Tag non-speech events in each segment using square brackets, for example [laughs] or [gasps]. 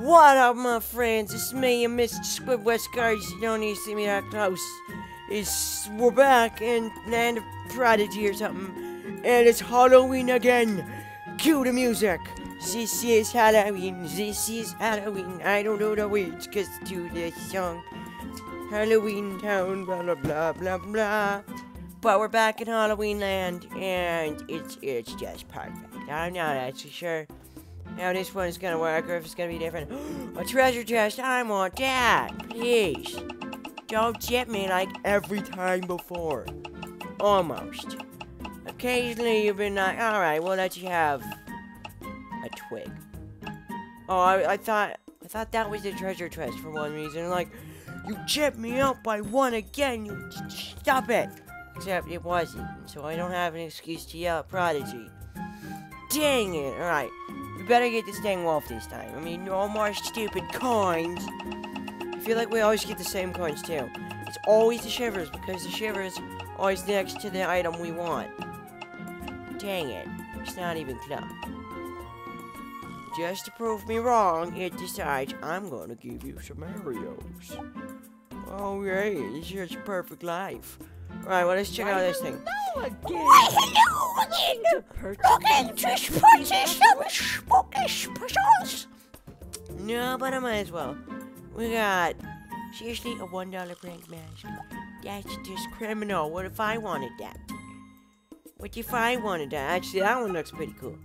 What up, my friends? It's me and Mr. Squid Whiskers. You don't need to see me that close. It's we're back in Land of Prodigy or something, and it's Halloween again. Cue the music. This is Halloween. This is Halloween. I don't know the words cause to this song. Halloween Town. Blah blah blah blah blah. But we're back in Halloween Land, and it's it's just perfect. I'm not actually sure how this one's gonna work or if it's gonna be different. [gasps] A treasure chest, I want that, please. Don't get me like every time before. Almost. Occasionally you've been like, alright, we'll let you have a twig. Oh, I, I thought I thought that was the treasure chest for one reason. Like, you chipped me up by one again, you stop it. Except it wasn't, so I don't have an excuse to yell at Prodigy. Dang it! Alright, we better get this dang wolf this time. I mean, no more stupid coins. I feel like we always get the same coins too. It's always the shivers because the shivers always next to the item we want. Dang it. It's not even close. Just to prove me wrong, it decides I'm gonna give you some Oreos. Oh yeah, just a perfect life. Alright, well let's check out this thing. Why, hello again! Looking to purchase some spooky specials? No, but I might as well. We got seriously a one dollar prank mask. That's just criminal. What if I wanted that? What if I wanted that? Actually, that one looks pretty cool.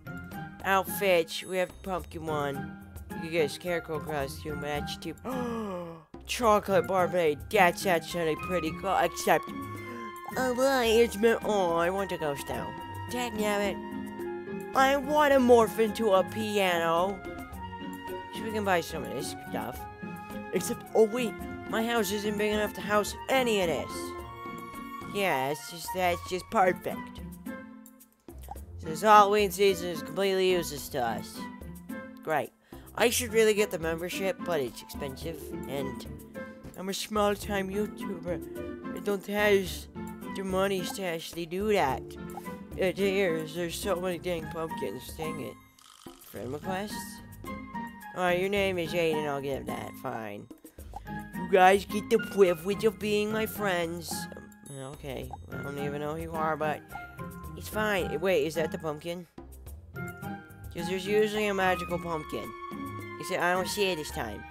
Outfits. We have pumpkin one. You get a scarecrow costume, but that's too. [gasps] Chocolate Barbie. That's actually pretty cool. Except, oh boy, it's me. Oh, I want to go down. Dang it. I want to morph into a piano. So we can buy some of this stuff. Except, oh wait, my house isn't big enough to house any of this. Yeah, it's just, that's just perfect. This Halloween season is completely useless to us. Great. I should really get the membership, but it's expensive, and I'm a small-time YouTuber. I don't have the money to actually do that. It is, there's so many dang pumpkins, dang it. Friend requests? Alright, your name is Aiden, I'll give that, fine. You guys get the privilege of being my friends. Um, okay, I don't even know who you are, but it's fine. Wait, is that the pumpkin? Because there's usually a magical pumpkin. Except I don't see it this time.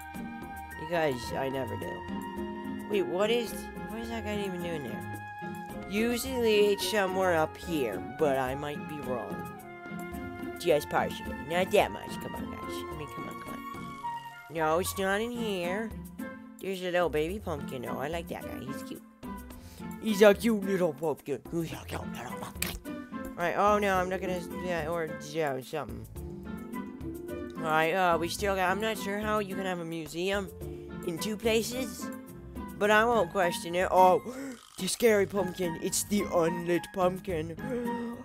Because I never do. Wait, what is... What is that guy even doing there? Usually it's somewhere up here, but I might be wrong. Just partially. Not that much. Come on, guys. I mean, come on, come on. No, it's not in here. There's a little baby pumpkin. Oh, I like that guy. He's cute. He's a cute little pumpkin. He's a cute little pumpkin. Right, oh no, I'm not gonna, yeah, or, yeah, something. Alright, uh, we still got, I'm not sure how you can have a museum in two places, but I won't question it. Oh, the scary pumpkin, it's the unlit pumpkin. [gasps]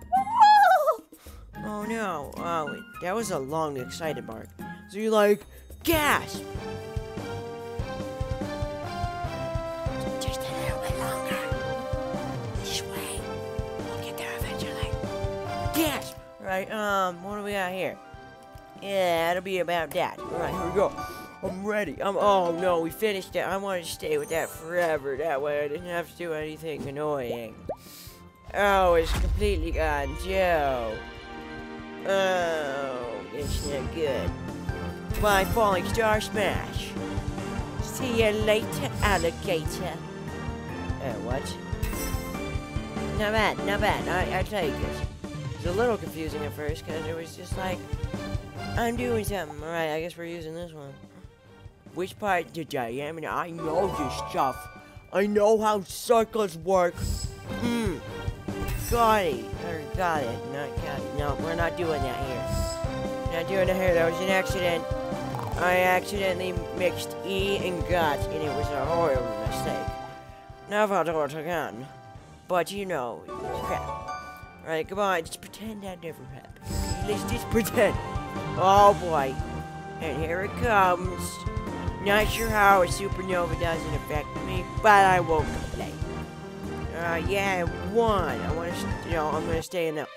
oh no, oh, wait, that was a long, excited bark. So you're like, gasp! Just a little bit longer. This way. We'll get there eventually. Gasp! Right, um, what do we got here? Yeah, it'll be about that. Alright, here we go. I'm ready. I'm, oh no, we finished it. I want to stay with that forever. That way I didn't have to do anything annoying. Oh, it's completely gone. Joe. Oh, it's not good. My falling star smash. See you later, alligator. Oh, what? Not bad, not bad. I, I take it. It was a little confusing at first because it was just like, I'm doing something. Alright, I guess we're using this one. Which part did I am? I know this stuff. I know how circles work. Hmm. Got it. Or got it. Not got it. No, we're not doing that here. Not doing it here. That was an accident. I accidentally mixed E and got, and it was a horrible mistake. Never do it again. But you know, crap. Alright, come on, just pretend that never happened. Let's just pretend. Oh boy. And here it comes. Not sure how a supernova doesn't affect me, but I won't complain. Uh, yeah, one. I want to, you know, I'm gonna stay in the.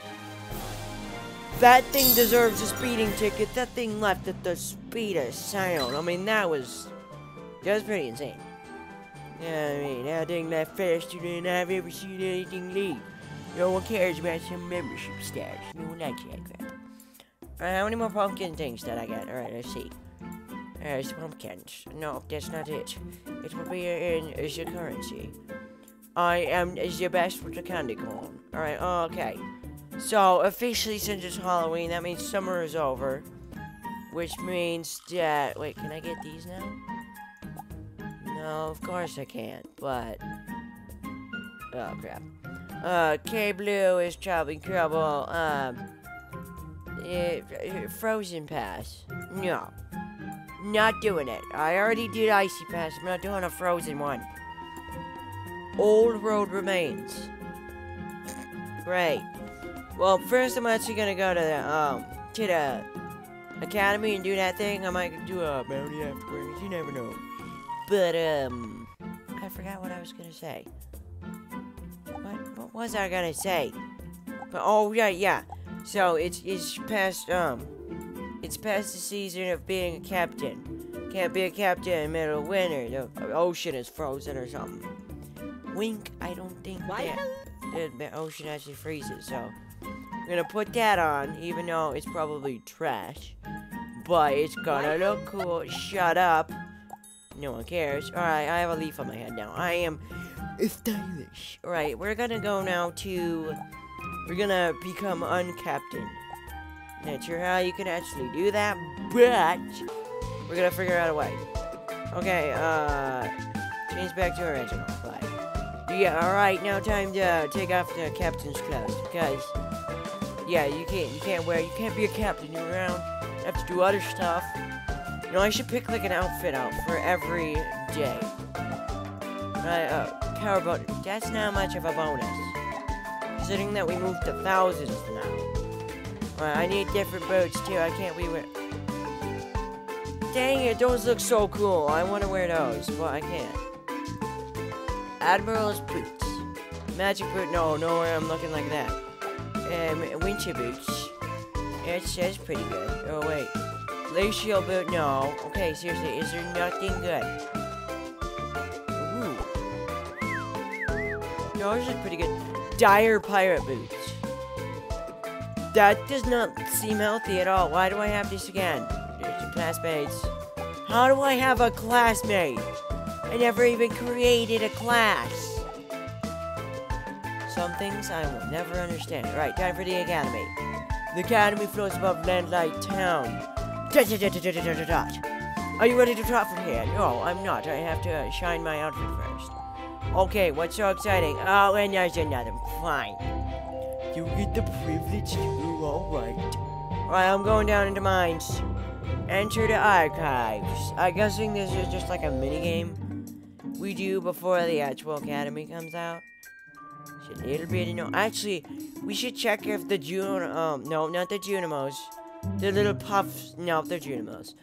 That thing deserves a speeding ticket. That thing left at the speed of sound. I mean, that was that was pretty insane. Yeah, I mean, that thing left faster than I've ever seen anything leave. No one cares about some membership stats. No one likes that. Alright, how many more pumpkin things did I get? Alright, let's see. There's pumpkins. No, that's not it. It will be in as a currency. I am the best with the candy corn. Alright, okay. So, officially, since it's Halloween, that means summer is over. Which means that. Wait, can I get these now? No, of course I can't, but. Oh, crap. Uh, K Blue is having trouble. Um. eh, frozen Pass. No. Not doing it. I already did Icy Pass. I'm not doing a frozen one. Old Road Remains. Great. Well, first I'm actually gonna go to the, um, to the academy and do that thing. I might do a bounty afterwards. You never know. But, um, I forgot what I was gonna say. What, what was I gonna say? But, oh, yeah, yeah. So, it's, it's past, um, it's past the season of being a captain. Can't be a captain in the middle of winter. The ocean is frozen or something. Wink, I don't think that the, the ocean actually freezes, so I'm gonna put that on, even though it's probably trash. But it's gonna look cool. Shut up. No one cares. Alright, I have a leaf on my head now. I am stylish. Alright, we're gonna go now to. We're gonna become uncaptain. Not sure how you can actually do that, but we're gonna figure out a way. Okay, uh. Change back to original. Bye. Yeah, alright, now time to take off the captain's clothes because yeah, you can't you can't wear you can't be a captain year round. You have to do other stuff. You know, I should pick like an outfit out for every day. Right, uh, power bonus. That's not much of a bonus. Considering that we moved to thousands now. Right, I need different boots too. I can't we wear. Dang it, those look so cool. I want to wear those, but I can't. Admiral's boots. Magic boot. No, no I'm looking like that. Um, winter boots. It says pretty good. Oh wait. Glacial boot. No. Okay, seriously, is there nothing good? Ooh. No, this is pretty good. Dire pirate boots. That does not seem healthy at all. Why do I have this again? There's your classmates. How do I have a classmate? I never even created a class. Some things I will never understand. Right, time for the academy. The academy floats above Lamplight Town. Dot, dot, dot, dot, dot, dot, dot. Are you ready to trot from here? No, I'm not. I have to uh, shine my outfit first. Okay, what's so exciting? Oh, and there's another. Fine. You get the privilege to alright. Alright, I'm going down into mines. Enter the archives. I'm guessing this is just like a mini game we do before the actual academy comes out. It's a little bit, you know. Actually, we should check if the Jun, um, no, not the Junimos. The little puffs, no, they're Junimos.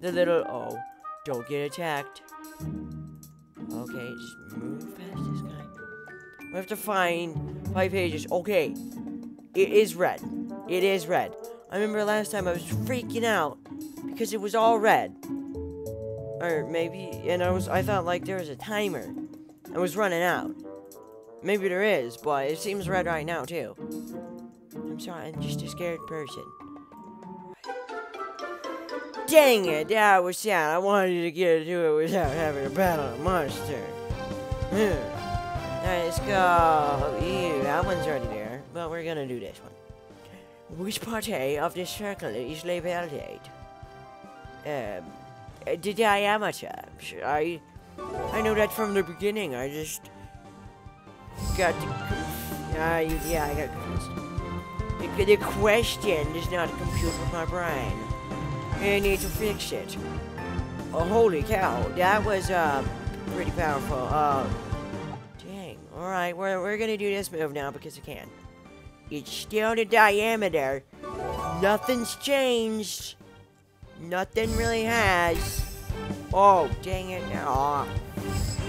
The little, oh, don't get attacked. Okay, just move. We have to find five pages. Okay, it is red. It is red. I remember last time I was freaking out because it was all red. Or maybe, and I was, I thought like there was a timer. I was running out. Maybe there is, but it seems red right now too. I'm sorry, I'm just a scared person. Dang it, that was sad. I wanted to get to it without having to battle a monster. Alright, let's go. Ew, that one's already there. But we're gonna do this one. Which part of this circle is labeled? Um, uh, did I? I, I know that from the beginning. I just got uh, yeah, I got confused. The, the question does not compute with my brain. I need to fix it. Oh, holy cow, that was uh pretty powerful. Uh, we're we're gonna do this move now because I can. It's still the diameter. Nothing's changed. Nothing really has. Oh, dang it. Aw.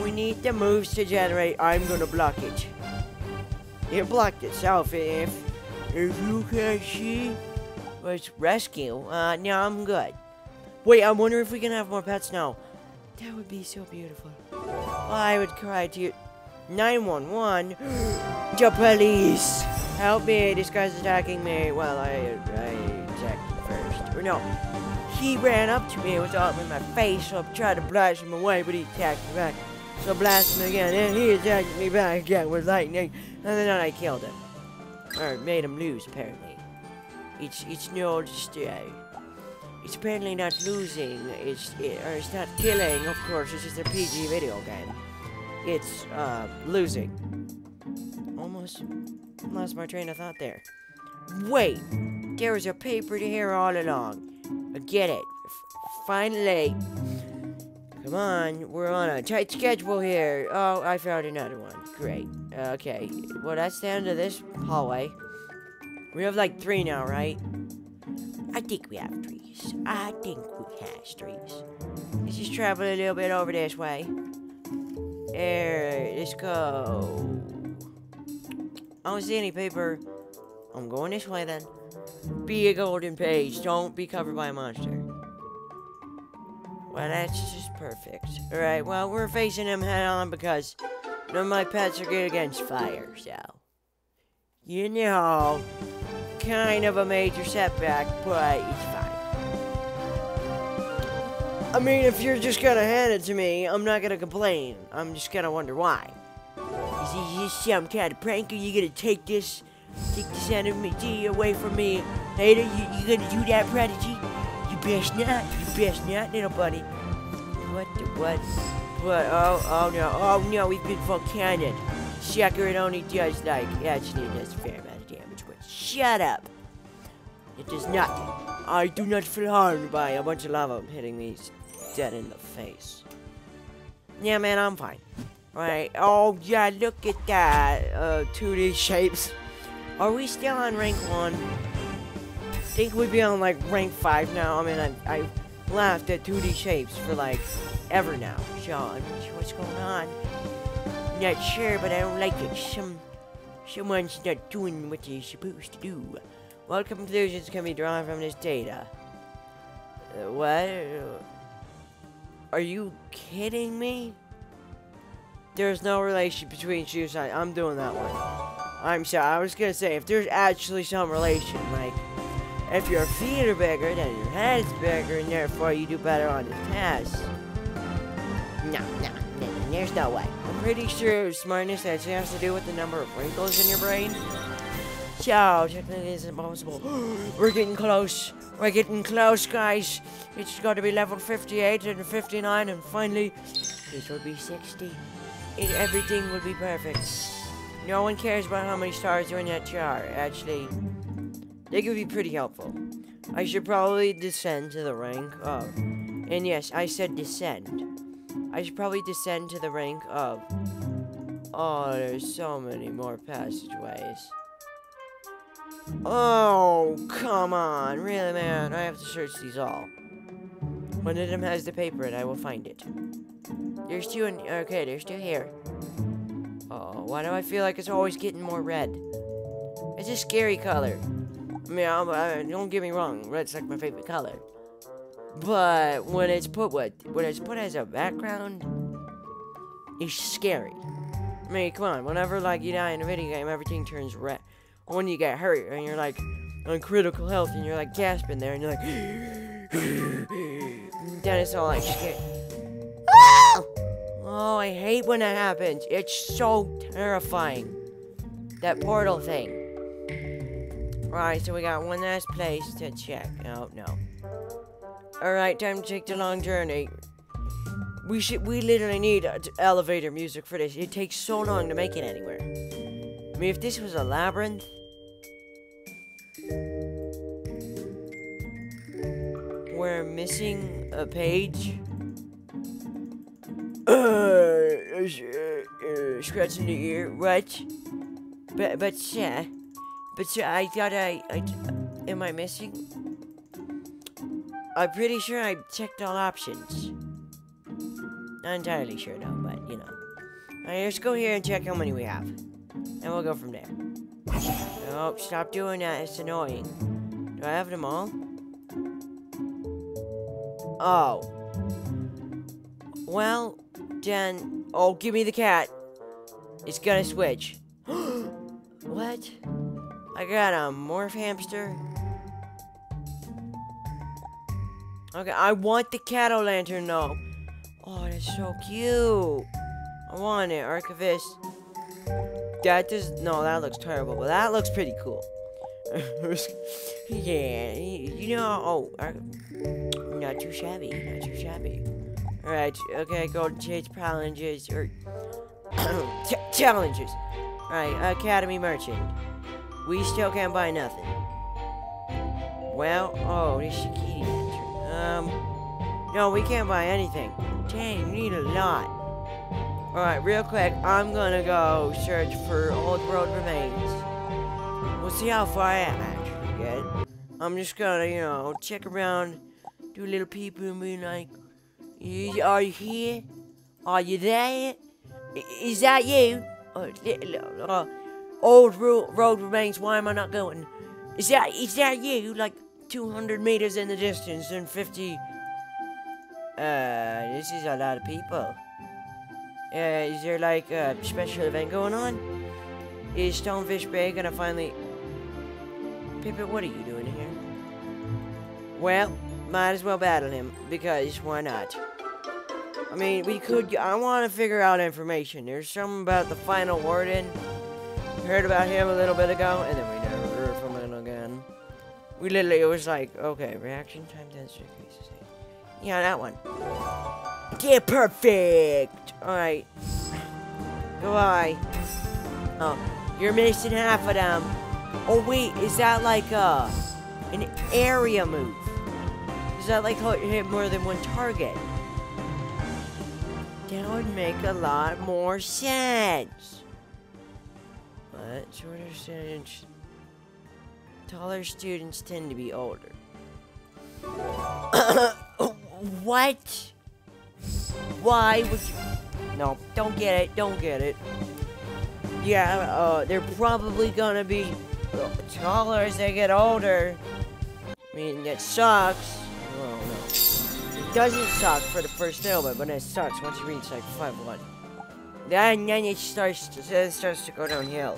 We need the moves to generate. I'm gonna block it. It blocked itself if if you can see. was rescue. Uh, no, I'm good. Wait, I wonder if we can have more pets now. That would be so beautiful. I would cry to you. 911. the police. Help me. This guy's attacking me. Well, I, I attacked first. Or no. He ran up to me. It was all in my face. So I tried to blast him away, but he attacked me back. So blasted him again. And he attacked me back again with lightning. And then I killed him. Or made him lose, apparently. It's, it's no, just, uh, it's apparently not losing, it's, it, or it's not killing, of course, it's just a PG video game. It's, uh, losing. Almost lost my train of thought there. Wait! There was a paper to here all along. I get it. F finally. Come on, we're on a tight schedule here. Oh, I found another one. Great. Okay, well, that's the end of this hallway. We have like three now, right? I think we have trees. I think we have trees. Let's just travel a little bit over this way. There, let's go. I don't see any paper. I'm going this way then. Be a golden page. Don't be covered by a monster. Well, that's just perfect. Alright, well, we're facing him head on because none of my pets are good against fire, so. You know, kind of a major setback, but. I mean, if you're just gonna hand it to me, I'm not gonna complain. I'm just gonna wonder why. Is this some kind of prank? Are you gonna take this, take this enmity away from me later? You, you gonna do that, Prodigy? You best not. You best not, little buddy. What the what? What? Oh, oh no. Oh no, we've been volcanic. Sucker, it only does like, actually it does a fair amount of damage, but shut up. It does nothing. I do not feel harmed by a bunch of lava hitting me dead in the face. Yeah, man, I'm fine. Right. Oh, yeah, look at that. Uh, 2D shapes. Are we still on rank 1? I think we'd be on, like, rank 5 now. I mean, I, I laughed at 2D shapes for, like, ever now. Sure what's going on. Not sure, but I don't like it. Some, someone's not doing what they're supposed to do. What conclusions can be drawn from this data? Uh, what? Are you kidding me? There's no relation between size. I'm doing that one. I'm sorry. I was gonna say if there's actually some relation, like if your feet are bigger, then your head's bigger, and therefore you do better on the test. No, no, no, there's no way. I'm pretty sure smartness actually has to do with the number of wrinkles in your brain. So, technically it's impossible. We're getting close. We're getting close, guys. It's got to be level 58 and 59, and finally, this will be 60. And everything will be perfect. No one cares about how many stars are in that jar. Actually, they could be pretty helpful. I should probably descend to the rank of... And yes, I said descend. I should probably descend to the rank of... Oh, there's so many more passageways. Oh, come on. Really, man? I have to search these all. One of them has the paper, and I will find it. There's two in... Okay, there's two here. Oh, why do I feel like it's always getting more red? It's a scary color. I mean, I'm, I, don't get me wrong. Red's like my favorite color. But when it's put what when it's put as a background, it's scary. I mean, come on. Whenever like you die in a video game, everything turns red. When you get hurt and you're like on critical health and you're like gasping there and you're like, [gasps] then it's all like scary. [gasps] Oh, I hate when that happens. It's so terrifying. That portal thing. Right, so we got one last place to check. Oh, no. Alright, time to take the long journey. We should, we literally need elevator music for this. It takes so long to make it anywhere. I mean, if this was a labyrinth... We're missing a page. Uh, uh, uh, scratching the ear, what? But, but, uh, but uh, I thought I, I, am I missing? I'm pretty sure I checked all options. Not entirely sure though, but you know. Alright, let's go here and check how many we have. And we'll go from there. Oh, stop doing that, it's annoying. Do I have them all? Oh. Well, then. Oh, give me the cat. It's gonna switch. [gasps] what? I got a morph hamster. Okay, I want the cat lantern though. Oh, that's so cute. I want it, Archivist. That does no, that looks terrible, but that looks pretty cool. [laughs] yeah, you know. Oh, not too shabby, not too shabby. All right, okay, go to change challenges or [coughs] ch- challenges. All right, Academy Merchant. We still can't buy nothing. Well, oh, this is kitty lantern. Um, no, we can't buy anything. Dang, we need a lot. Alright, real quick, I'm gonna go search for old World remains. We'll see how far I actually get. I'm just gonna, you know, check around, do little people and be like, are you here? Are you there? Is that you? Uh, uh, old ro- road remains, why am I not going? Is that, is that you? Like 200 meters in the distance and 50... Uh, this is a lot of people. Uh, is there like a special event going on? Is Stonefish Bay gonna finally... Pippet, what are you doing here? Well, might as well battle him, because why not? I mean, we could... I want to figure out information. There's something about the final warden. Heard about him a little bit ago, and then we never heard from him again. We literally, it was like, okay, reaction time density increases. Yeah, that one. Yeah, perfect. All right. Goodbye. Oh, you're missing half of them. Oh wait, is that like uh an area move? Is that like how you hit more than one target? That would make a lot more sense. What? Shorter students. Taller students tend to be older. [coughs] what? Why would you? No, don't get it. Don't get it. Yeah, uh, they're probably gonna be taller as they get older. I mean, that sucks. Doesn't suck for the first little but it sucks once you reach like five one. Then, then it starts to, it starts to go downhill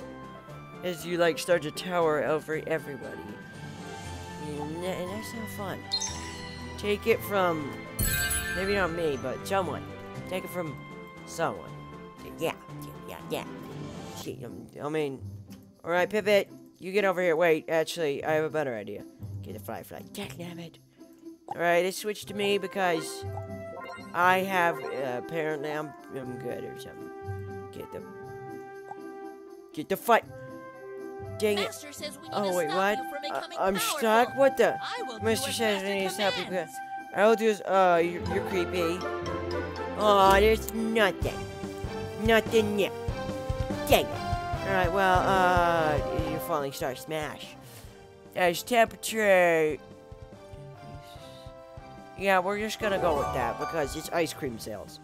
as you like start to tower over everybody. And, and that's not fun. Take it from maybe not me, but someone. Take it from someone. Yeah, yeah, yeah, um, I mean, all right, Pivot, you get over here. Wait, actually, I have a better idea. Get the fly. All right, it switched to me because I have uh, apparently I'm I'm good or something. Get the get the fight. Dang it. Master says we need Oh to wait, stop what? Uh, I'm powerful. stuck. What the? I will Mr. what says I need to stop you. commands. I'll do is, uh, you're, you're creepy. Oh, there's nothing. Nothing new. Dang it. Alright, well, uh, your falling star smash. There's temperature. Yeah, we're just gonna go with that because it's ice cream sales.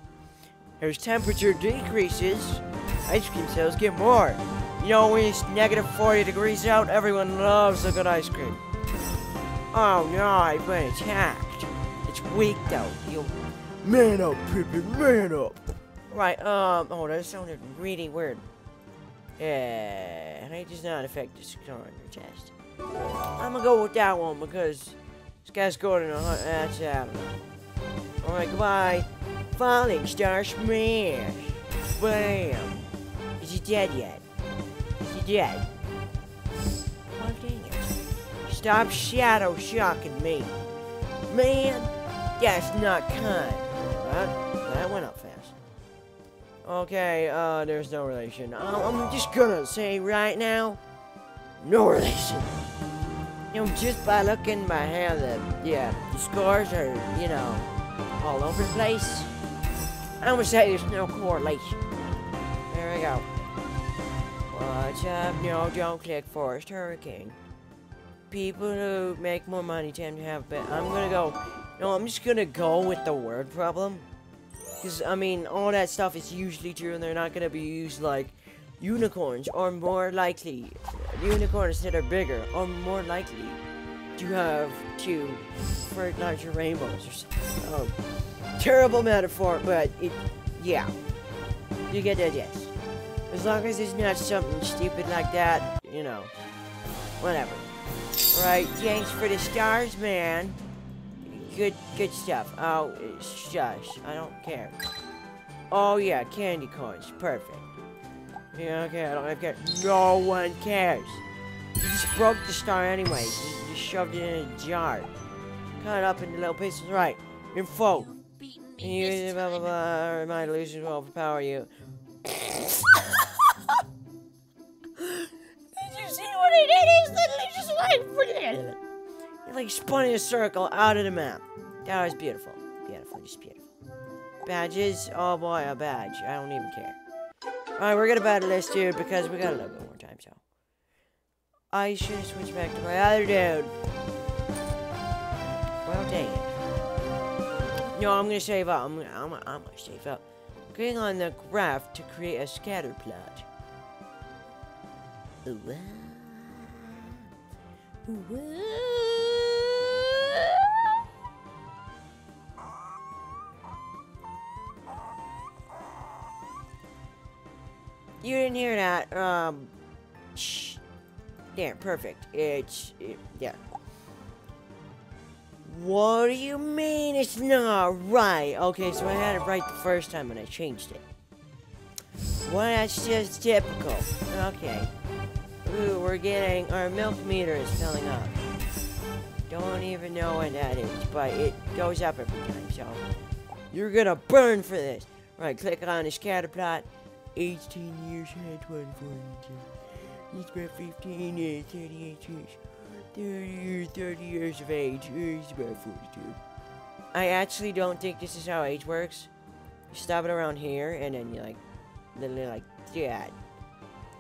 There's temperature decreases, ice cream sales get more. You know, when it's negative 40 degrees out, everyone loves a good ice cream. Oh no, I've been attacked. It's weak though. You man up, Pippin, man up. Right, um, oh, that sounded really weird. Yeah, height does not affect the scar on your chest. I'm gonna go with that one because this guy's going hunt. That's happening. Alright, goodbye. Falling Star Smash. Bam. Is he dead yet? Is he dead? Oh, dang it. Stop shadow shocking me. Man, that's not kind. That, that went up fast. Okay, uh, there's no relation. I'm just gonna say right now, no relation. You know, just by looking by how the, yeah, the scars are, you know, all over the place, I'm gonna say there's no correlation. There we go. What's up? No, don't click Forest Hurricane. People who make more money tend to have better. I'm gonna go. No, I'm just gonna go with the word problem. Because, I mean, all that stuff is usually true, and they're not gonna be used like unicorns are more likely. Unicorns that are bigger are more likely to have two larger rainbows or something. Oh, terrible metaphor, but it, yeah. You get the gist. As long as it's not something stupid like that, you know, whatever. Right, thanks for the stars, man. Good, good stuff. Oh, shush, I don't care. Oh yeah, candy corns, perfect. Yeah, okay, I don't have care. No one cares. You just broke the star anyways. You just shoved it in a jar. Cut it up into little pieces. Right. Info. And you this blah blah blah. My illusions will overpower you. [laughs] Did you see what he did? He's literally just like. He like spun in a circle out of the map. That was beautiful. Beautiful, just beautiful. Badges? Oh boy, a badge. I don't even care. Alright, we're gonna battle this dude because we got a little bit more time, so. I should have switched back to my other dude. Well, dang it. No, I'm gonna save up. I'm gonna, I'm, I'm gonna save up. Clicking on the graph to create a scatter plot. Ooh, ah. Ooh, ah. You didn't hear that. Um, shh. Damn, perfect. It's, it, yeah. What do you mean it's not right? Okay, so I had it right the first time and I changed it. Well, that's just typical. Okay. Ooh, we're getting, our milk meter is filling up. Don't even know what that is, but it goes up every time, so. You're gonna burn for this. Right, click on the scatter plot. 18 years and 24 inches. He's about 15 years, 38 years. 30 years, 30 years of age. He's about 42. I actually don't think this is how age works. You stop it around here, and then you like, literally like that.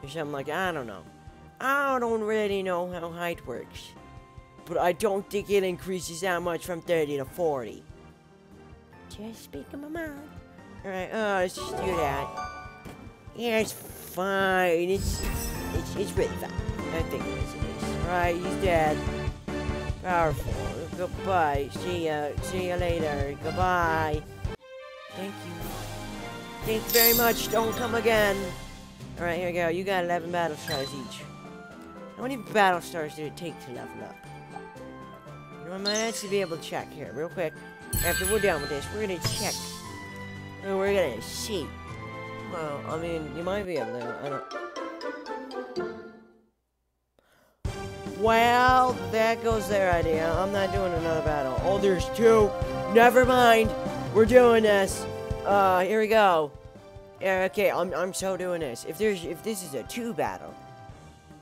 Or something like I don't know. I don't really know how height works. But I don't think it increases that much from 30 to 40. Just speaking my mind. Alright, oh, uh, let's just do that. Yeah, it's fine. It's, it's, it's really fine. I think it is, it is. Alright, he's dead. Powerful. Goodbye. See ya. See ya later. Goodbye. Thank you. Thank you very much. Don't come again. Alright, here we go. You got 11 battle stars each. How many battle stars did it take to level up? You know, I might actually be able to check here, real quick. After we're done with this, we're gonna check. And we're gonna see. Well, I mean, you might be able to. I don't. Well, that goes their idea. I'm not doing another battle. Oh, there's two. Never mind. We're doing this. Uh, here we go. Yeah, okay, I'm, I'm so doing this. If there's, if this is a two battle.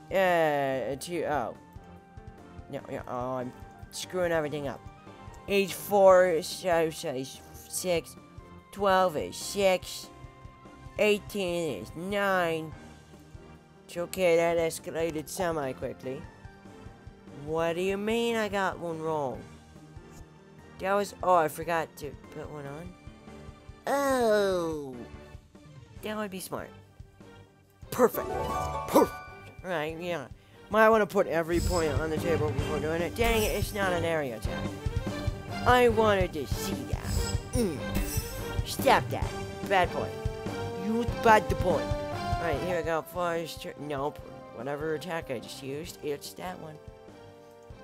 Yeah, a two, oh. No, yeah, oh, I'm screwing everything up. Age 4, so, so is 6. 12 is 6. 18 is 9. It's okay, that escalated semi-quickly. What do you mean I got one wrong? That was, oh, I forgot to put one on. Oh. That would be smart. Perfect. Perfect. Right, yeah. Might want to put every point on the table before doing it. Dang it, it's not an area attack. I wanted to see that. Mm. Stop that. Bad point. You bad the point. Alright, here we go. First, nope. Whatever attack I just used, it's that one.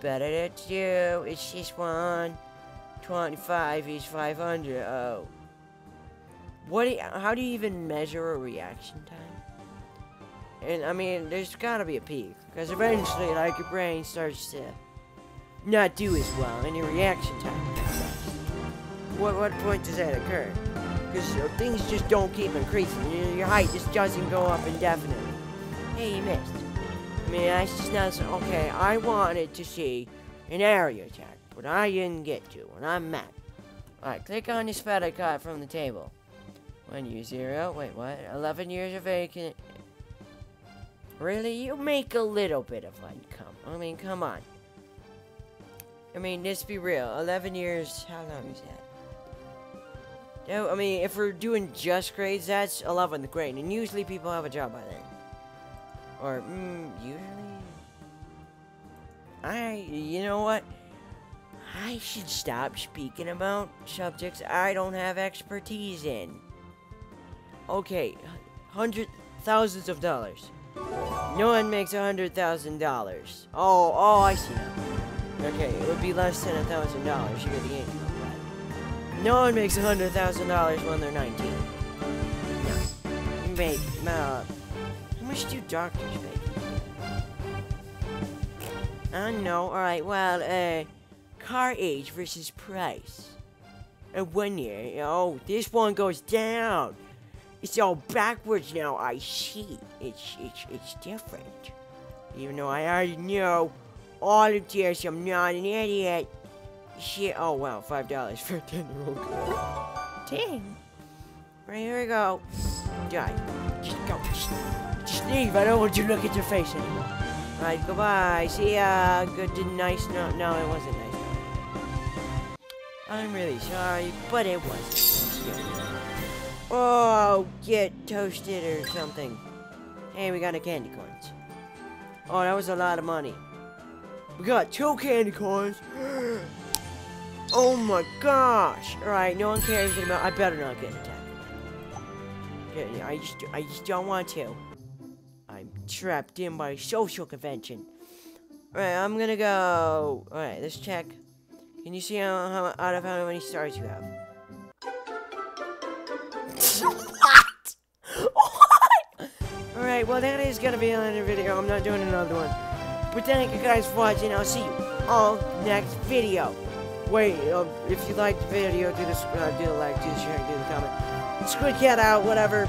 Better to you. It's this one. 25 is 500. Oh. What? Do you, how do you even measure a reaction time? And I mean, there's gotta be a peak because eventually, like your brain starts to not do as well, and your reaction time. What what point does that occur? Because things just don't keep increasing. Your, your height just doesn't go up indefinitely. Hey, you missed. I mean, that's just not so. Okay, I wanted to see an area attack, but I didn't get to, and I'm mad. Alright, click on this photo card from the table. One year zero. Wait, what? Eleven years of can- Really? You make a little bit of income. I mean, come on. I mean, let's be real. Eleven years. How long is that? No, I mean, if we're doing just grades, that's 11th grade, and usually people have a job by then. Or, mm, usually? I, you know what? I should stop speaking about subjects I don't have expertise in. Okay, hundred thousands of dollars. No one makes a hundred thousand dollars. Oh, oh, I see now. Okay, it would be less than a thousand dollars. You get the income. No one makes a hundred thousand dollars when they're nineteen. No. You make uh, how much do doctors make? I don't know. All right. Well, uh, car age versus price. Uh, one year. Oh, this one goes down. It's all backwards now. I see. It's it's it's different. Even though I already know all of this, I'm not an idiot. Shit. Oh wow, five dollars for a ten-year-old girl. Dang. Right here we go. Die. Just go. Just, just leave. I don't want you to look at your face anymore. Alright, goodbye. See ya. Good to nice. No, no, it wasn't nice. I'm really sorry, but it wasn't. Oh, get toasted or something. Hey, we got a candy corns. Oh, that was a lot of money. We got two candy corns. Oh my gosh! Alright, no one cares about. I better not get attacked. Yeah, I just, I just don't want to. I'm trapped in by social convention. Alright, I'm gonna go. Alright, let's check. Can you see how, how out of how many stars you have? [laughs] what? [laughs] What? Alright, well that is gonna be another video. I'm not doing another one. But thank you guys for watching. I'll see you all next video. Wait, um, if you liked the video, do the subscribe, do the like, do the share, do the comment. Squid cat out, whatever.